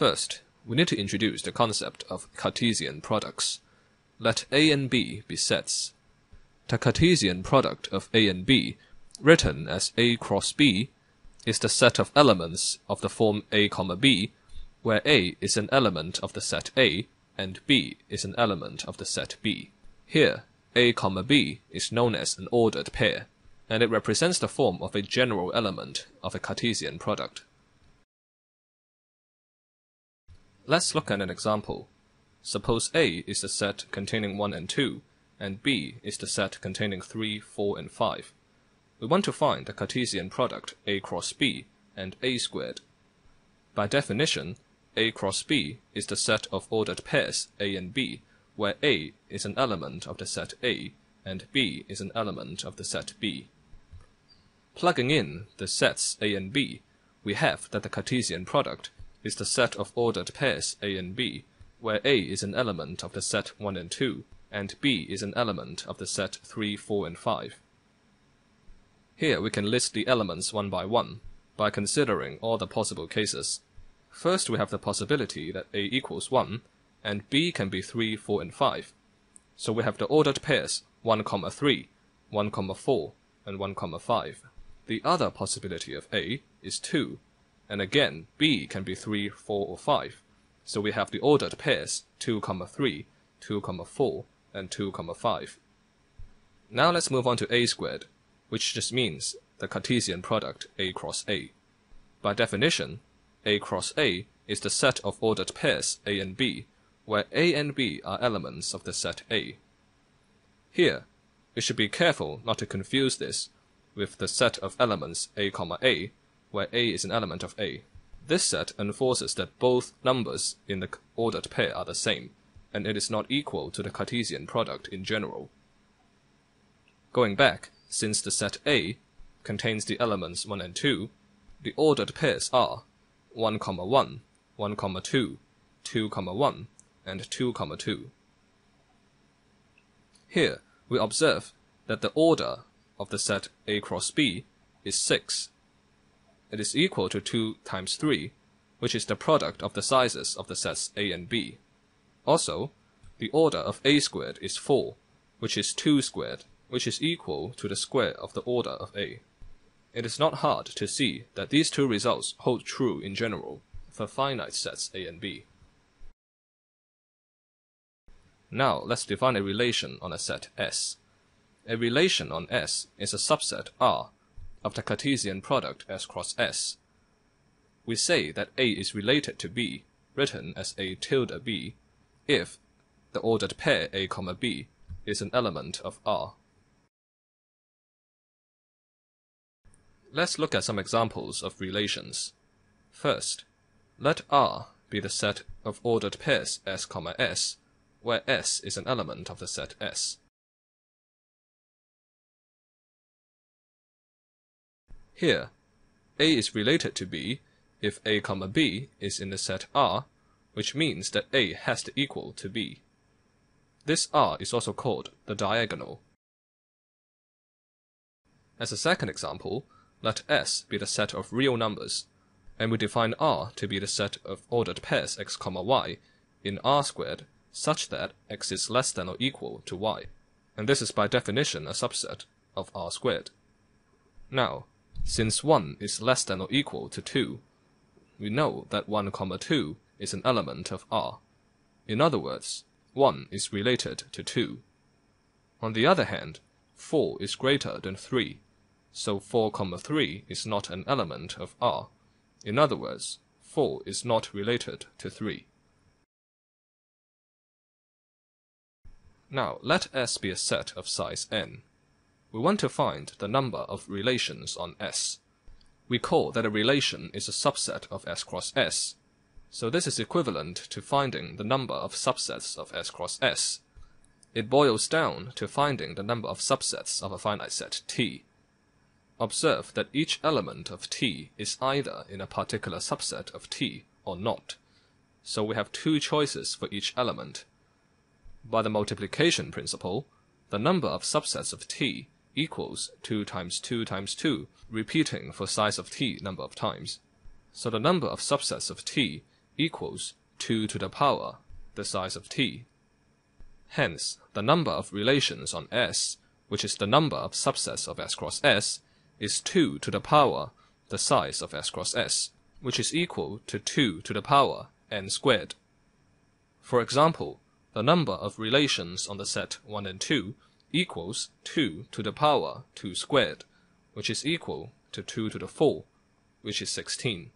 First, we need to introduce the concept of Cartesian products. Let A and B be sets. The Cartesian product of A and B, written as A cross B, is the set of elements of the form A, B, where A is an element of the set A and B is an element of the set B. Here, A, B is known as an ordered pair, and it represents the form of a general element of a Cartesian product. Let's look at an example. Suppose A is the set containing 1 and 2, and B is the set containing 3, 4, and 5. We want to find the Cartesian product A cross B and A squared. By definition, A cross B is the set of ordered pairs A and B, where A is an element of the set A and B is an element of the set B. Plugging in the sets A and B, we have that the Cartesian product is the set of ordered pairs A and B, where A is an element of the set 1 and 2, and B is an element of the set 3, 4, and 5. Here we can list the elements one by one, by considering all the possible cases. First we have the possibility that A equals 1, and B can be 3, 4, and 5. So we have the ordered pairs 1, 3, 1, 4, and 1, 5. The other possibility of A is 2, and again, B can be 3, 4, or 5. So we have the ordered pairs 2, 3, 2, 4, and 2, 5. Now let's move on to A squared, which just means the Cartesian product A cross A. By definition, A cross A is the set of ordered pairs A and B, where A and B are elements of the set A. Here, we should be careful not to confuse this with the set of elements A, comma A, where A is an element of A. This set enforces that both numbers in the ordered pair are the same, and it is not equal to the Cartesian product in general. Going back, since the set A contains the elements 1 and 2, the ordered pairs are 1, 1, 1, 2, 2, 1, and 2, 2. Here, we observe that the order of the set A cross B is 6 it is equal to 2 times 3, which is the product of the sizes of the sets A and B. Also, the order of A squared is 4, which is 2 squared, which is equal to the square of the order of A. It is not hard to see that these two results hold true in general for finite sets A and B. Now let's define a relation on a set S. A relation on S is a subset R of the Cartesian product S cross S. We say that A is related to B, written as A tilde B, if the ordered pair A, B is an element of R. Let's look at some examples of relations. First, let R be the set of ordered pairs S, S, where S is an element of the set S. Here, A is related to B if A, B is in the set R, which means that A has to equal to B. This R is also called the diagonal. As a second example, let S be the set of real numbers, and we define R to be the set of ordered pairs x, y in R squared such that x is less than or equal to y, and this is by definition a subset of R squared. Now, since 1 is less than or equal to 2, we know that 1, 2 is an element of R. In other words, 1 is related to 2. On the other hand, 4 is greater than 3, so 4, 3 is not an element of R. In other words, 4 is not related to 3. Now, let S be a set of size n. We want to find the number of relations on S. We call that a relation is a subset of S cross S. So this is equivalent to finding the number of subsets of S cross S. It boils down to finding the number of subsets of a finite set T. Observe that each element of T is either in a particular subset of T or not. So we have two choices for each element. By the multiplication principle, the number of subsets of T equals 2 times 2 times 2, repeating for size of t number of times. So the number of subsets of t equals 2 to the power, the size of t. Hence, the number of relations on S, which is the number of subsets of S cross S, is 2 to the power, the size of S cross S, which is equal to 2 to the power n squared. For example, the number of relations on the set 1 and 2 equals 2 to the power 2 squared, which is equal to 2 to the 4, which is 16.